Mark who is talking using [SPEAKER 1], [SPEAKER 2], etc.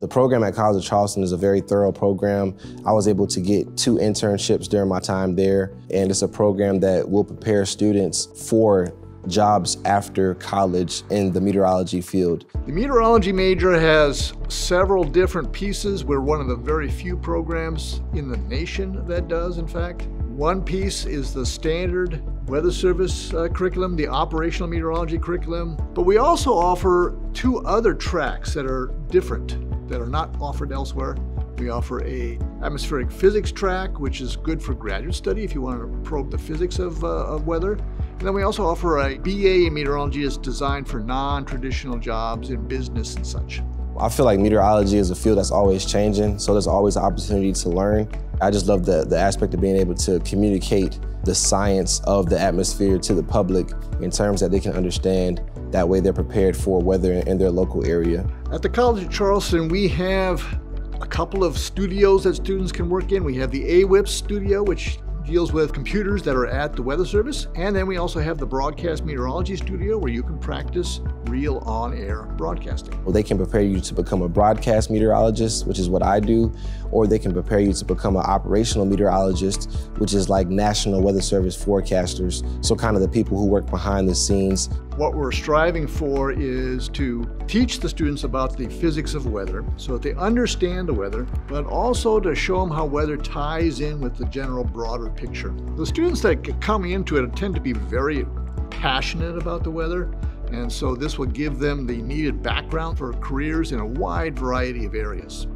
[SPEAKER 1] The program at College of Charleston is a very thorough program. I was able to get two internships during my time there, and it's a program that will prepare students for jobs after college in the meteorology field.
[SPEAKER 2] The meteorology major has several different pieces. We're one of the very few programs in the nation that does, in fact. One piece is the standard Weather Service uh, curriculum, the operational meteorology curriculum, but we also offer two other tracks that are different, that are not offered elsewhere. We offer a atmospheric physics track, which is good for graduate study if you want to probe the physics of, uh, of weather. And then we also offer a BA in meteorology that's designed for non-traditional jobs in business and such.
[SPEAKER 1] I feel like meteorology is a field that's always changing, so there's always an opportunity to learn. I just love the, the aspect of being able to communicate the science of the atmosphere to the public in terms that they can understand. That way they're prepared for weather in their local area.
[SPEAKER 2] At the College of Charleston, we have a couple of studios that students can work in. We have the AWIPS studio, which deals with computers that are at the Weather Service. And then we also have the Broadcast Meteorology Studio where you can practice real on-air broadcasting.
[SPEAKER 1] Well, they can prepare you to become a broadcast meteorologist, which is what I do, or they can prepare you to become an operational meteorologist, which is like National Weather Service forecasters, so kind of the people who work behind the scenes.
[SPEAKER 2] What we're striving for is to teach the students about the physics of weather so that they understand the weather, but also to show them how weather ties in with the general broader picture. The students that come into it tend to be very passionate about the weather, and so this will give them the needed background for careers in a wide variety of areas.